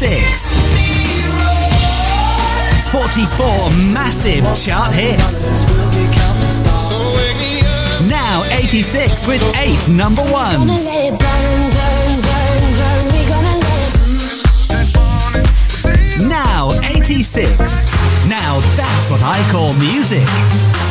86. 44 massive chart hits. Now 86 with 8 number ones. Now 86. Now that's what I call music.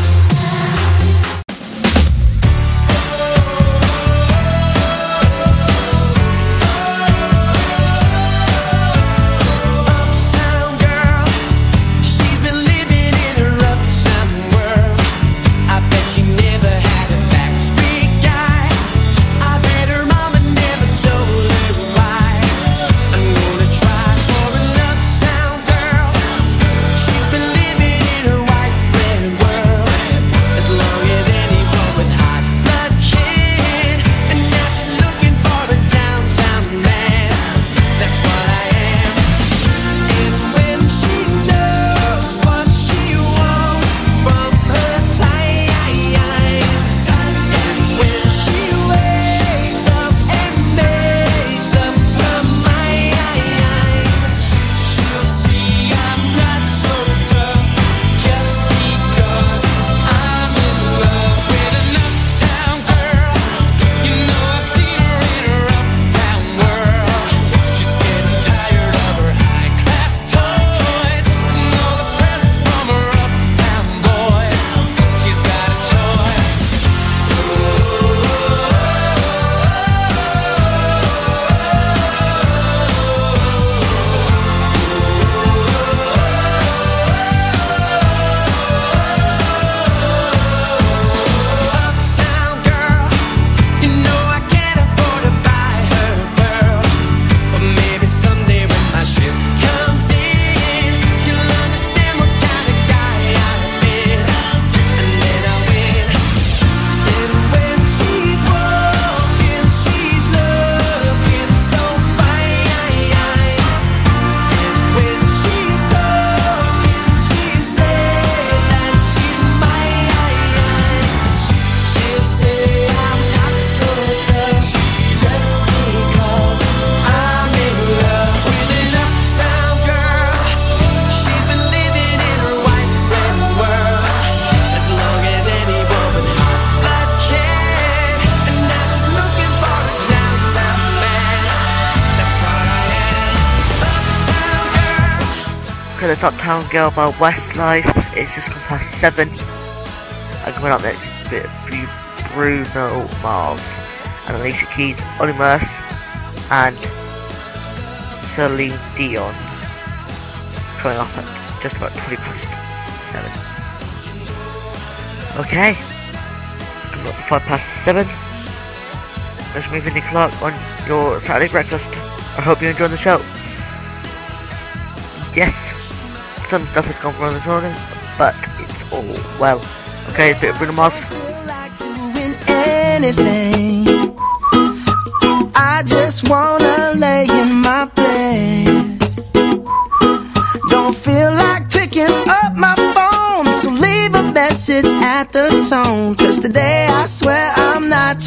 The Uptown Girl by Westlife. It's just gone past seven. I'm coming up next bit of Bruno Mars and Alicia Keys, Olly Murs, and Celine Dion. Coming up at just about 20 past seven. Okay, coming up five past seven. Let's move into Clark on your Saturday breakfast. I hope you enjoy the show. Yes, some stuff has gone wrong this morning, but it's all well. Okay, a bit of Bruno Mars. I just wanna lay in my bed. Don't feel like picking up my phone, so leave a message at the tone. Cause today I swear I'm not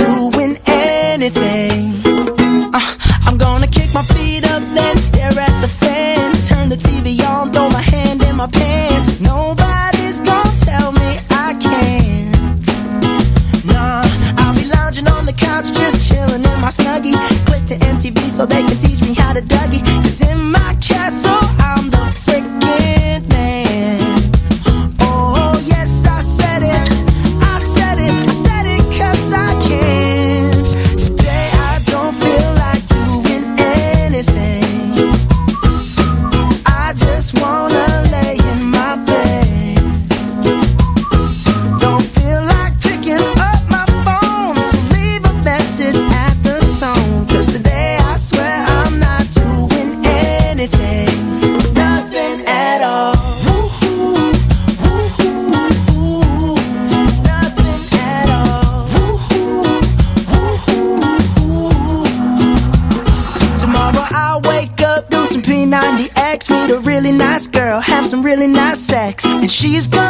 she's gonna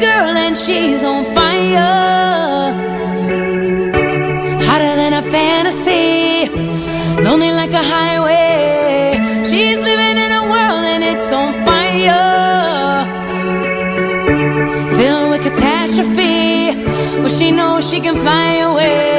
girl and she's on fire. Hotter than a fantasy, lonely like a highway. She's living in a world and it's on fire. Filled with catastrophe, but she knows she can fly away.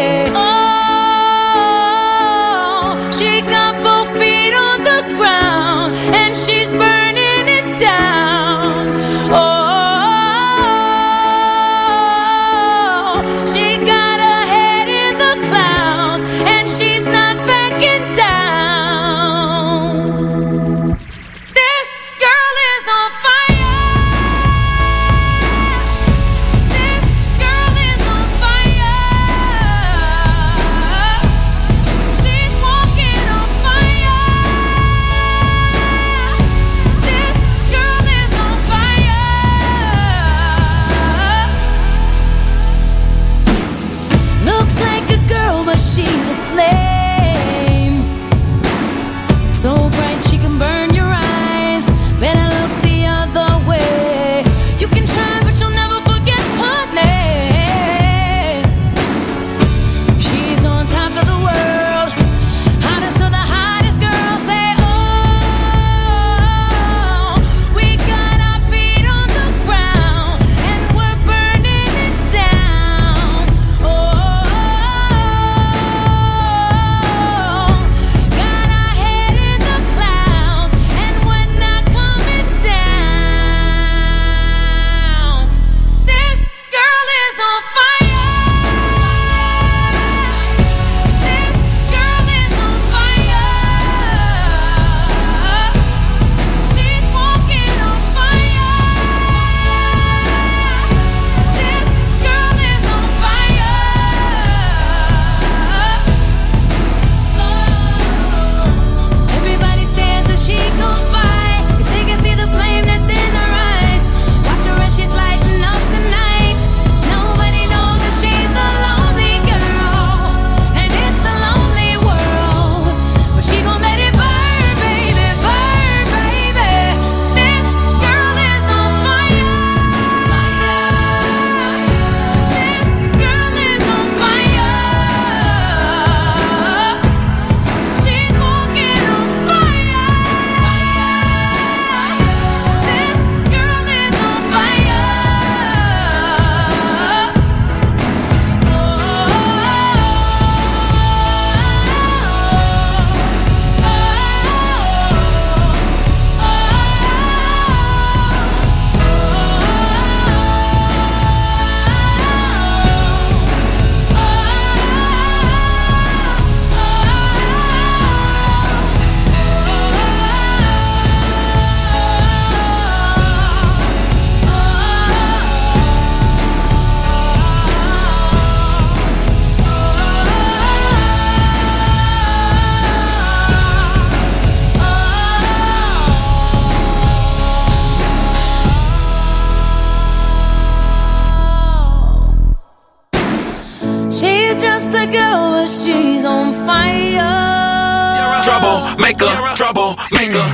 Troublemaker, troublemaker.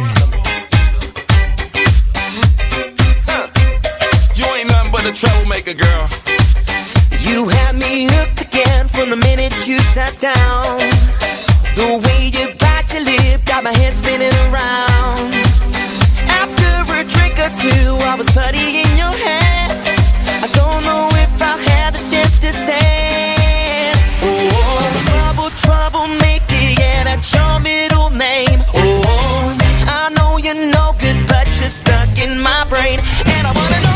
You ain't nothing but a troublemaker, girl. You had me hooked again from the minute you sat down. is stuck in my brain, and I wanna.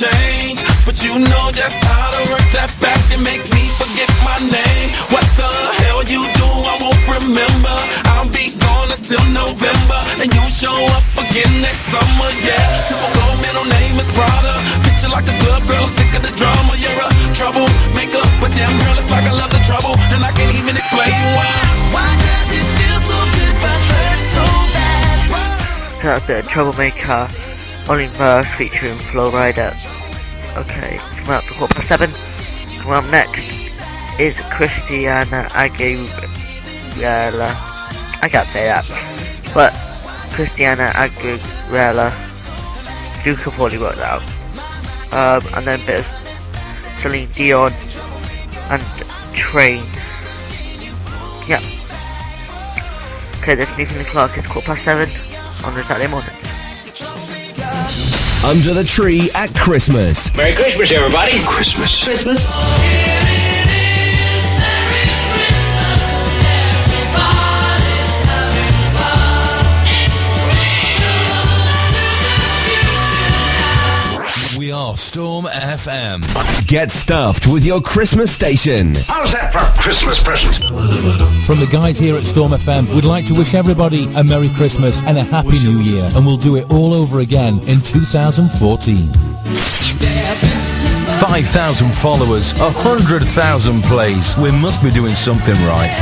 Change. But you know just how to work that back and make me forget my name. What the hell you do, I won't remember. I'll be gone until November, and you show up again next summer, yeah. Typical middle name is Prada. Picture like a glove girl, I'm sick of the drama. You're a troublemaker, but damn girl, it's like I love the trouble, and I can't even explain why. Why does it feel so good but hurt so bad? The Troublemaker, Murs featuring Flo Rida. Okay, coming up to quarter past seven. Coming up next is Christiana Aguilera. I can't say that, but Christiana Aguilera. You could probably work that out. Um, and then of Celine Dion and Train. Yeah. Okay, this is Nathan Clark. It's quarter past seven on the Saturday morning. Under the tree at Christmas. Merry Christmas, everybody. Christmas. Christmas. We Storm FM. Get stuffed with your Christmas station. How's that for a Christmas present? From the guys here at Storm FM, we'd like to wish everybody a Merry Christmas and a Happy New Year, and we'll do it all over again in 2014. 5,000 followers, 100,000 plays. We must be doing something right.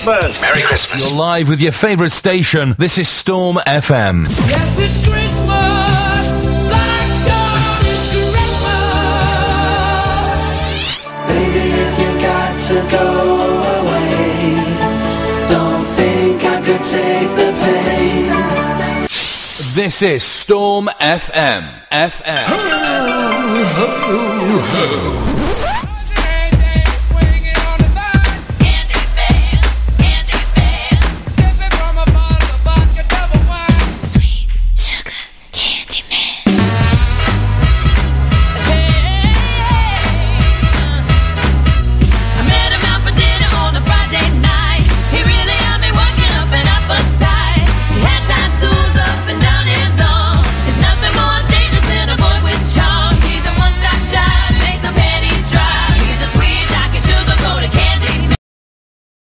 Christmas. Merry Christmas. You're live with your favourite station. This is Storm FM. Yes, it's Christmas. Thank God it's Christmas. Baby, if you got to go away, don't think I could take the pain. This is Storm FM. FM.